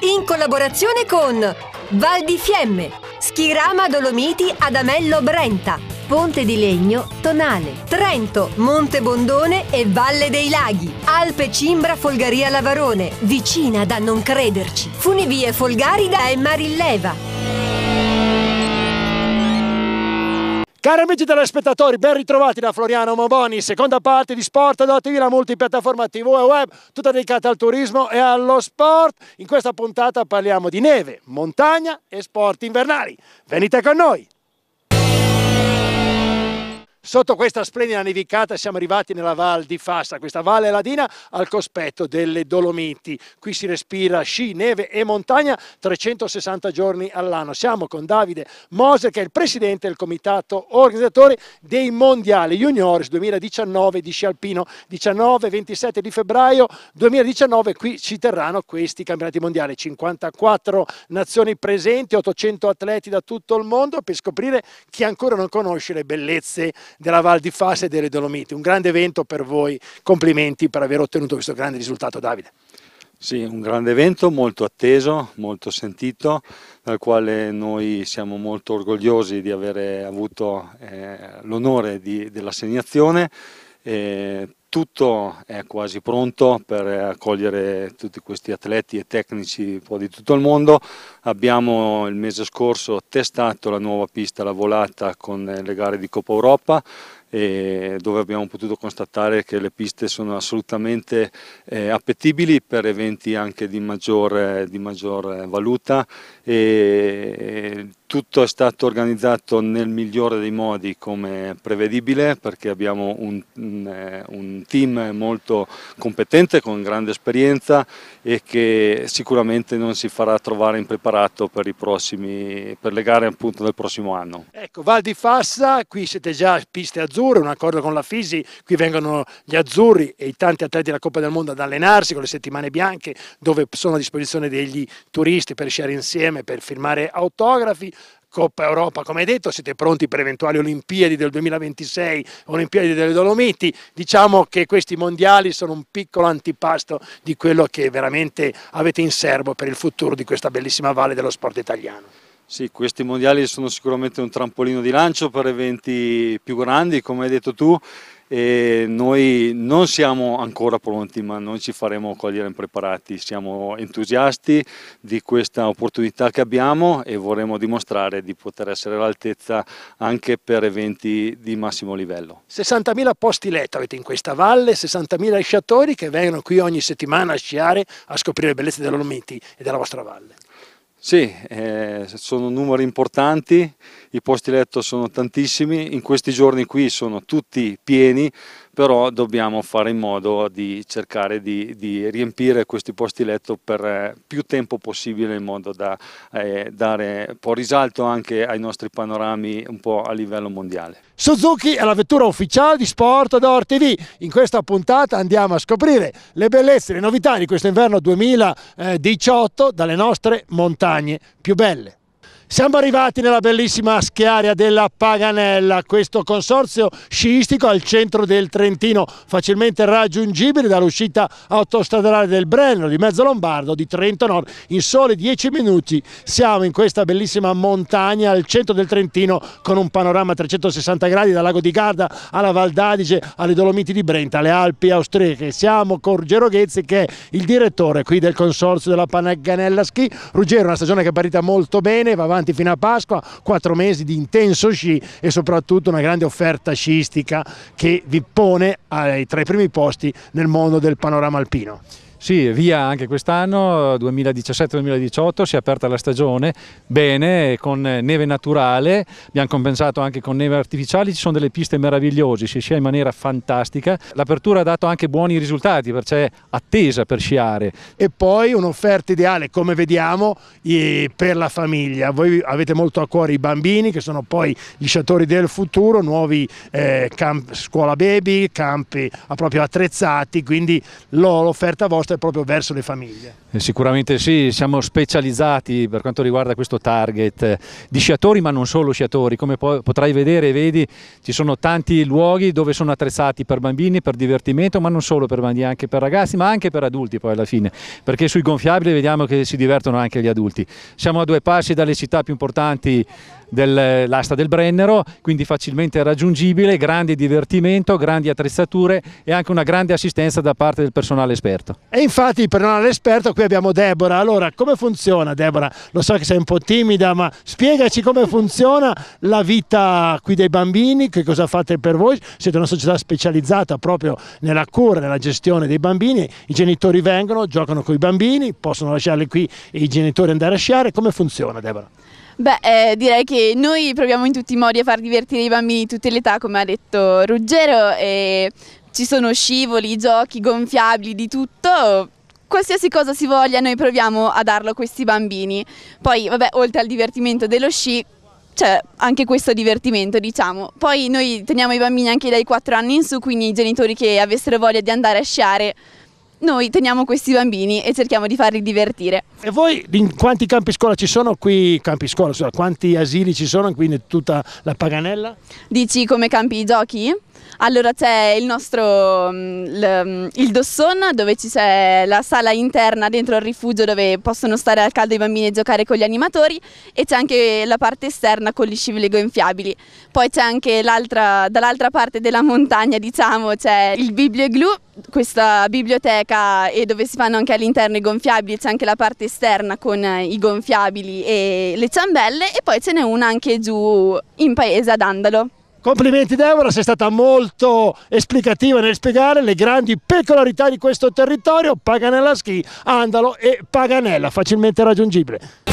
in collaborazione con Val di Fiemme, Schirama Dolomiti ad Amello Brenta, Ponte di Legno Tonale, Trento, Monte Bondone e Valle dei Laghi, Alpe Cimbra Folgaria Lavarone, vicina da non crederci, Funivie Folgarida e Marilleva. Cari amici telespettatori, ben ritrovati da Floriano Moboni, seconda parte di Sport.tv, la multipiattaforma TV e web, tutta dedicata al turismo e allo sport. In questa puntata parliamo di neve, montagna e sport invernali. Venite con noi! Sotto questa splendida nevicata siamo arrivati nella Val di Fassa, questa valle ladina al cospetto delle Dolomiti. Qui si respira sci, neve e montagna 360 giorni all'anno. Siamo con Davide Moser che è il presidente del comitato organizzatore dei mondiali juniores 2019 di sci alpino 19-27 di febbraio 2019 qui ci terranno questi campionati mondiali 54 nazioni presenti 800 atleti da tutto il mondo per scoprire chi ancora non conosce le bellezze della Val di Fassa e delle Dolomiti. Un grande evento per voi, complimenti per aver ottenuto questo grande risultato Davide. Sì, un grande evento molto atteso, molto sentito, dal quale noi siamo molto orgogliosi di avere avuto eh, l'onore dell'assegnazione. Eh, tutto è quasi pronto per accogliere tutti questi atleti e tecnici di tutto il mondo. Abbiamo il mese scorso testato la nuova pista, la volata con le gare di Coppa Europa dove abbiamo potuto constatare che le piste sono assolutamente eh, appetibili per eventi anche di maggior, di maggior valuta e tutto è stato organizzato nel migliore dei modi come prevedibile perché abbiamo un, un, eh, un team molto competente con grande esperienza e che sicuramente non si farà trovare impreparato per, prossimi, per le gare appunto del prossimo anno. Ecco, Val di Fassa, qui siete già piste azzurre, un accordo con la Fisi, qui vengono gli azzurri e i tanti atleti della Coppa del Mondo ad allenarsi con le settimane bianche dove sono a disposizione degli turisti per sciare insieme, per firmare autografi. Coppa Europa, come detto, siete pronti per eventuali Olimpiadi del 2026, Olimpiadi delle Dolomiti. Diciamo che questi mondiali sono un piccolo antipasto di quello che veramente avete in serbo per il futuro di questa bellissima valle dello sport italiano. Sì, questi mondiali sono sicuramente un trampolino di lancio per eventi più grandi, come hai detto tu, e noi non siamo ancora pronti ma noi ci faremo cogliere impreparati, siamo entusiasti di questa opportunità che abbiamo e vorremmo dimostrare di poter essere all'altezza anche per eventi di massimo livello. 60.000 posti letto avete in questa valle, 60.000 sciatori che vengono qui ogni settimana a sciare a scoprire le bellezze Lomiti e della vostra valle. Sì, eh, sono numeri importanti, i posti letto sono tantissimi, in questi giorni qui sono tutti pieni, però dobbiamo fare in modo di cercare di, di riempire questi posti letto per eh, più tempo possibile in modo da eh, dare un po' risalto anche ai nostri panorami un po' a livello mondiale. Suzuki è la vettura ufficiale di Sport Door TV. In questa puntata andiamo a scoprire le bellezze, le novità di questo inverno 2018 dalle nostre montagne più belle. Siamo arrivati nella bellissima schiaria della Paganella, questo consorzio sciistico al centro del Trentino, facilmente raggiungibile dall'uscita autostradale del Brennero di Mezzo Lombardo di Trento Nord. In sole 10 minuti siamo in questa bellissima montagna al centro del Trentino con un panorama a 360 gradi dal lago di Garda alla Val d'Adige, alle Dolomiti di Brenta, alle Alpi austriache. Siamo con Ruggero Ghezzi che è il direttore qui del consorzio della Paganella Ski. Ruggero, una stagione che è partita molto bene, va avanti avanti fino a Pasqua, quattro mesi di intenso sci e soprattutto una grande offerta sciistica che vi pone tra i primi posti nel mondo del panorama alpino. Sì, via anche quest'anno, 2017-2018, si è aperta la stagione, bene, con neve naturale, abbiamo compensato anche con neve artificiali, ci sono delle piste meravigliose, si scia in maniera fantastica, l'apertura ha dato anche buoni risultati, perché è attesa per sciare. E poi un'offerta ideale, come vediamo, per la famiglia. Voi avete molto a cuore i bambini, che sono poi gli sciatori del futuro, nuovi eh, camp, scuola baby, campi proprio attrezzati, quindi l'offerta vostra proposte proprio verso le famiglie. Eh, sicuramente sì, siamo specializzati per quanto riguarda questo target eh, di sciatori, ma non solo sciatori. Come potrai vedere e vedi, ci sono tanti luoghi dove sono attrezzati per bambini, per divertimento, ma non solo per bambini, anche per ragazzi, ma anche per adulti poi alla fine, perché sui gonfiabili vediamo che si divertono anche gli adulti. Siamo a due passi dalle città più importanti dell'asta del Brennero, quindi facilmente raggiungibile, grande divertimento, grandi attrezzature e anche una grande assistenza da parte del personale esperto. E infatti il personale esperto qui abbiamo Deborah. Allora, come funziona Deborah? Lo so che sei un po' timida, ma spiegaci come funziona la vita qui dei bambini, che cosa fate per voi? Siete una società specializzata proprio nella cura, nella gestione dei bambini, i genitori vengono, giocano con i bambini, possono lasciarli qui e i genitori andare a sciare, come funziona Deborah? Beh, eh, direi che noi proviamo in tutti i modi a far divertire i bambini di tutte le età, come ha detto Ruggero, e ci sono scivoli, giochi gonfiabili, di tutto. Qualsiasi cosa si voglia, noi proviamo a darlo a questi bambini. Poi, vabbè, oltre al divertimento dello sci, c'è anche questo divertimento, diciamo. Poi noi teniamo i bambini anche dai 4 anni in su, quindi i genitori che avessero voglia di andare a sciare noi teniamo questi bambini e cerchiamo di farli divertire. E voi in quanti campi scuola ci sono qui, campi scuola, quanti asili ci sono qui in tutta la Paganella? Dici come campi giochi? Allora c'è il nostro mm, mm, il Dosson dove c'è la sala interna dentro il rifugio dove possono stare al caldo i bambini e giocare con gli animatori e c'è anche la parte esterna con gli scivoli gonfiabili. Poi c'è anche dall'altra parte della montagna diciamo c'è il Biblioglu, questa biblioteca e dove si fanno anche all'interno i gonfiabili, c'è anche la parte esterna con i gonfiabili e le ciambelle e poi ce n'è una anche giù in paese ad Andalo. Complimenti Deborah, sei stata molto esplicativa nel spiegare le grandi peculiarità di questo territorio, Paganella Ski, Andalo e Paganella, facilmente raggiungibile.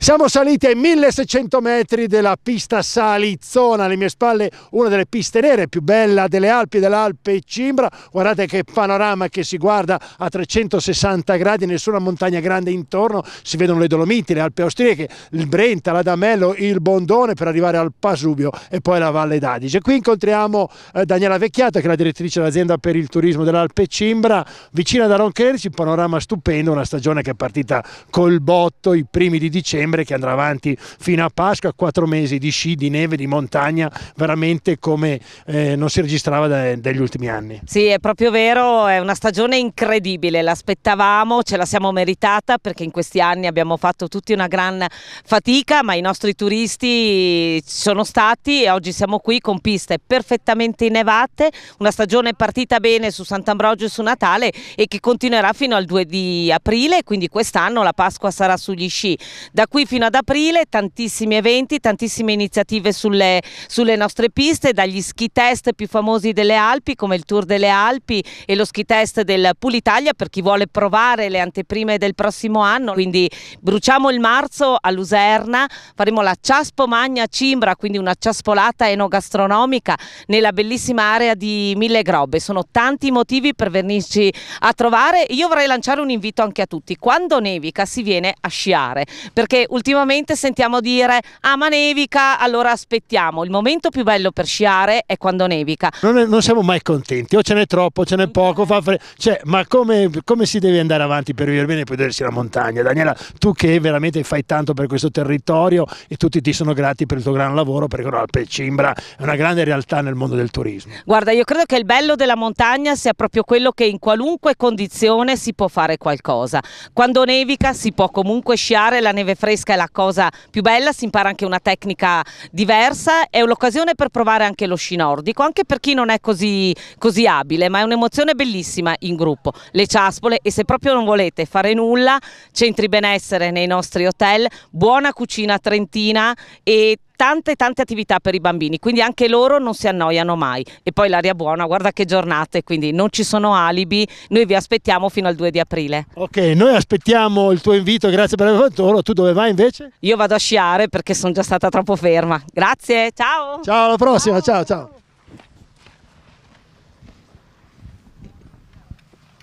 Siamo saliti ai 1600 metri della pista Salizzona, alle mie spalle una delle piste nere più belle delle Alpi, dell'Alpe Cimbra. Guardate che panorama che si guarda a 360 gradi, nessuna montagna grande intorno, si vedono le Dolomiti, le Alpi Austriache, il Brenta, l'Adamello, il Bondone per arrivare al Pasubio e poi la Valle d'Adige. Qui incontriamo eh, Daniela Vecchiata che è la direttrice dell'azienda per il turismo dell'Alpe Cimbra, vicina da Roncherici, un panorama stupendo, una stagione che è partita col botto i primi di dicembre settembre che andrà avanti fino a Pasqua, quattro mesi di sci, di neve, di montagna, veramente come eh, non si registrava dagli ultimi anni. Sì, è proprio vero, è una stagione incredibile, l'aspettavamo, ce la siamo meritata perché in questi anni abbiamo fatto tutti una gran fatica, ma i nostri turisti sono stati e oggi siamo qui con piste perfettamente innevate, una stagione partita bene su Sant'Ambrogio e su Natale e che continuerà fino al 2 di aprile, quindi quest'anno la Pasqua sarà sugli sci. Da qui qui fino ad aprile tantissimi eventi, tantissime iniziative sulle, sulle nostre piste, dagli ski test più famosi delle Alpi come il Tour delle Alpi e lo ski test del Pulitalia per chi vuole provare le anteprime del prossimo anno. Quindi bruciamo il marzo a Luserna, faremo la Ciaspo Magna Cimbra, quindi una ciaspolata enogastronomica nella bellissima area di Mille Grobbe. Sono tanti motivi per venirci a trovare. Io vorrei lanciare un invito anche a tutti. Quando nevica si viene a sciare perché ultimamente sentiamo dire ah ma nevica allora aspettiamo. Il momento più bello per sciare è quando nevica. Non, è, non siamo mai contenti o ce n'è troppo ce n'è poco fa fre- cioè, ma come, come, si deve andare avanti per vivere bene e poi vedersi la montagna? Daniela tu che veramente fai tanto per questo territorio e tutti ti sono grati per il tuo gran lavoro perché l'Alpe Cimbra è una grande realtà nel mondo del turismo. Guarda io credo che il bello della montagna sia proprio quello che in qualunque condizione si può fare qualcosa. Quando nevica si può comunque sciare la neve fresca fresca è la cosa più bella, si impara anche una tecnica diversa, è l'occasione per provare anche lo sci nordico, anche per chi non è così, così abile, ma è un'emozione bellissima in gruppo. Le ciaspole e se proprio non volete fare nulla, centri benessere nei nostri hotel, buona cucina trentina e tante tante attività per i bambini, quindi anche loro non si annoiano mai. E poi l'aria buona, guarda che giornate, quindi non ci sono alibi, noi vi aspettiamo fino al 2 di aprile. Ok, noi aspettiamo il tuo invito, grazie per aver fatto. Tu dove vai invece? Io vado a sciare perché sono già stata troppo ferma. Grazie, ciao! Ciao, alla prossima, ciao ciao! ciao.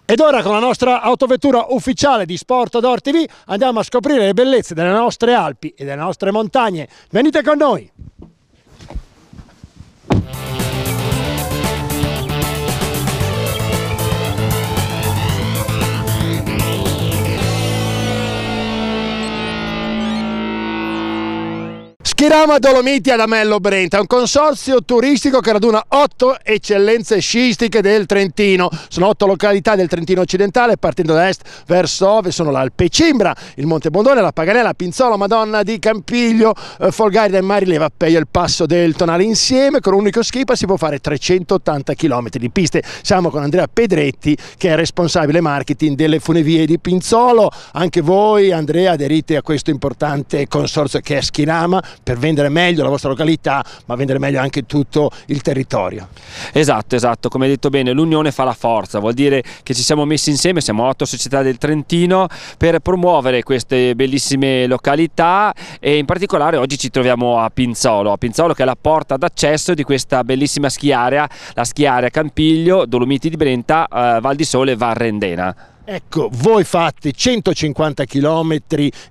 Ed ora con la nostra autovettura ufficiale di Sport Ador TV andiamo a scoprire le bellezze delle nostre Alpi e delle nostre montagne. Venite con noi! Schirama Dolomiti ad Amello Brenta, un consorzio turistico che raduna otto eccellenze sciistiche del Trentino. Sono otto località del Trentino occidentale, partendo da est verso ovest sono l'Alpe Cimbra, il Monte Bondone, la Paganella, Pinzolo, Madonna di Campiglio, eh, Folgarida e Marileva, Peio il Passo del Tonale insieme. Con un unico skipa si può fare 380 km di piste. Siamo con Andrea Pedretti che è responsabile marketing delle funivie di Pinzolo. Anche voi Andrea aderite a questo importante consorzio che è Schirama per vendere meglio la vostra località, ma vendere meglio anche tutto il territorio. Esatto, esatto, come hai detto bene, l'unione fa la forza, vuol dire che ci siamo messi insieme, siamo otto società del Trentino per promuovere queste bellissime località e in particolare oggi ci troviamo a Pinzolo, a Pinzolo che è la porta d'accesso di questa bellissima schiarea, la schiarea Campiglio, Dolomiti di Brenta, eh, Val di Sole e Varrendena. Ecco, voi fate 150 km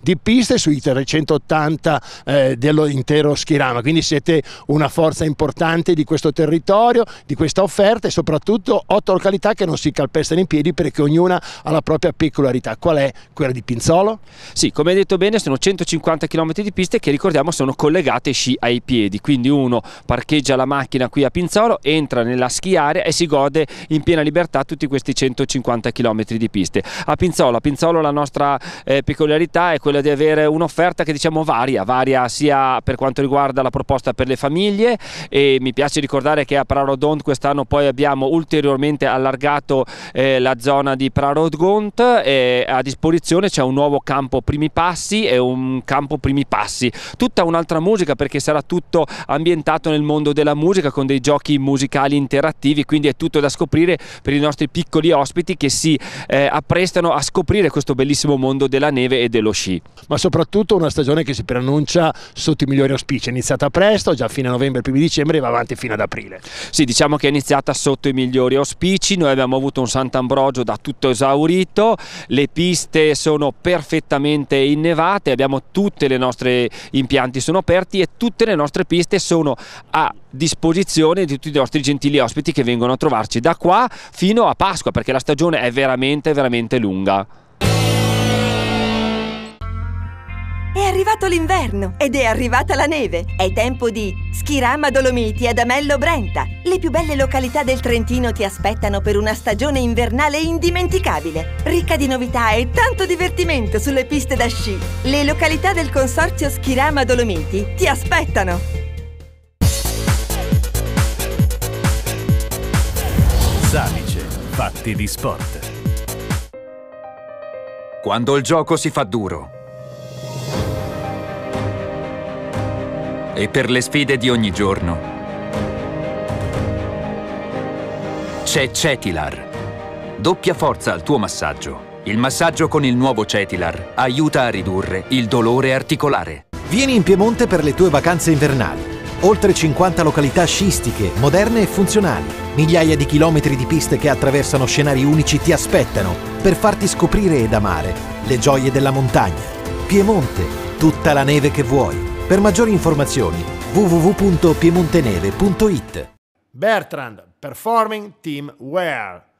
di piste sui 380 eh, dell'intero Schirama, quindi siete una forza importante di questo territorio, di questa offerta e soprattutto otto località che non si calpestano in piedi perché ognuna ha la propria peculiarità. Qual è quella di Pinzolo? Sì, come hai detto bene, sono 150 km di piste che ricordiamo sono collegate sci ai piedi, quindi uno parcheggia la macchina qui a Pinzolo, entra nella schiarea e si gode in piena libertà tutti questi 150 km di piste piste. A Pinzolo, a Pinzolo la nostra eh, peculiarità è quella di avere un'offerta che diciamo varia, varia sia per quanto riguarda la proposta per le famiglie e mi piace ricordare che a Prarodont quest'anno poi abbiamo ulteriormente allargato eh, la zona di Prarodont e a disposizione c'è un nuovo campo primi passi e un campo primi passi, tutta un'altra musica perché sarà tutto ambientato nel mondo della musica con dei giochi musicali interattivi, quindi è tutto da scoprire per i nostri piccoli ospiti che si eh, apprestano a scoprire questo bellissimo mondo della neve e dello sci. Ma soprattutto una stagione che si preannuncia sotto i migliori auspici, è iniziata presto, già a fine novembre, primi dicembre e va avanti fino ad aprile. Sì, diciamo che è iniziata sotto i migliori auspici, noi abbiamo avuto un Sant'Ambrogio da tutto esaurito, le piste sono perfettamente innevate, abbiamo tutte le nostre impianti sono aperti e tutte le nostre piste sono a disposizione di tutti i nostri gentili ospiti che vengono a trovarci da qua fino a Pasqua perché la stagione è veramente veramente lunga. È arrivato l'inverno ed è arrivata la neve. È tempo di Schirama Dolomiti ad Amello Brenta. Le più belle località del Trentino ti aspettano per una stagione invernale indimenticabile, ricca di novità e tanto divertimento sulle piste da sci. Le località del consorzio Schirama Dolomiti ti aspettano. Salice, fatti di sport. Quando il gioco si fa duro. E per le sfide di ogni giorno. C'è Cetilar. Doppia forza al tuo massaggio. Il massaggio con il nuovo Cetilar aiuta a ridurre il dolore articolare. Vieni in Piemonte per le tue vacanze invernali. Oltre 50 località sciistiche, moderne e funzionali. Migliaia di chilometri di piste che attraversano scenari unici ti aspettano per farti scoprire ed amare le gioie della montagna. Piemonte, tutta la neve che vuoi. Per maggiori informazioni www.piemonteneve.it Bertrand, Performing Team Wear.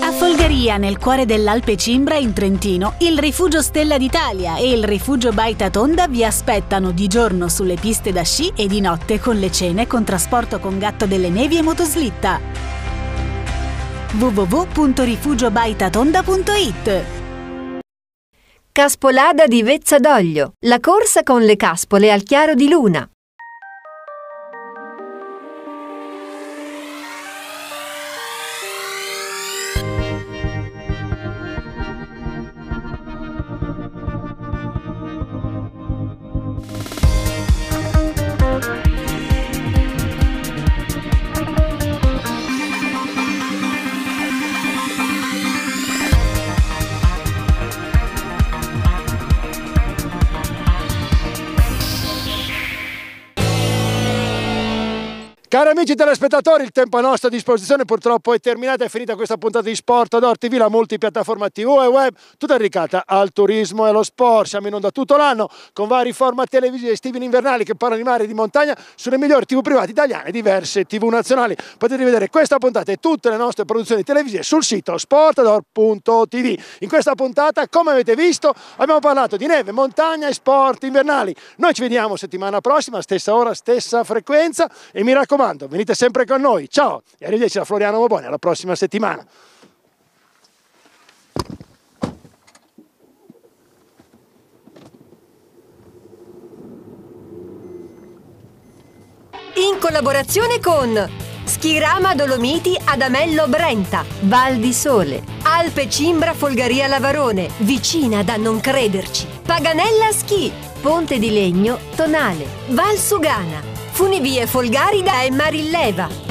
A Folgaria, nel cuore dell'Alpe Cimbra in Trentino, il Rifugio Stella d'Italia e il Rifugio Baita Tonda vi aspettano di giorno sulle piste da sci e di notte con le cene con trasporto con gatto delle nevi e motoslitta. www.rifugiobaitatonda.it Caspolada di Vezza d'Oglio. La corsa con le caspole al chiaro di luna. Cari amici telespettatori, il tempo a nostra disposizione purtroppo è terminata, è finita questa puntata di Sport ad TV, la multipiattaforma TV e web, tutta dedicata al turismo e allo sport. Siamo in onda tutto l'anno con vari format televisivi estivi invernali che parlano di mare e di montagna sulle migliori TV private italiane e diverse TV nazionali. Potete vedere questa puntata e tutte le nostre produzioni televisive sul sito sportador.tv. In questa puntata, come avete visto, abbiamo parlato di neve, montagna e sport invernali. Noi ci vediamo settimana prossima, stessa ora, stessa frequenza e mi raccomando raccomando, venite sempre con noi. Ciao e arrivederci da Floriano Moboni alla prossima settimana. In collaborazione con Schirama Dolomiti Adamello Brenta, Val di Sole, Alpe Cimbra Folgaria Lavarone, vicina da non crederci, Paganella Ski, Ponte di Legno Tonale, Val Sugana, Funivie Folgarida e Marilleva.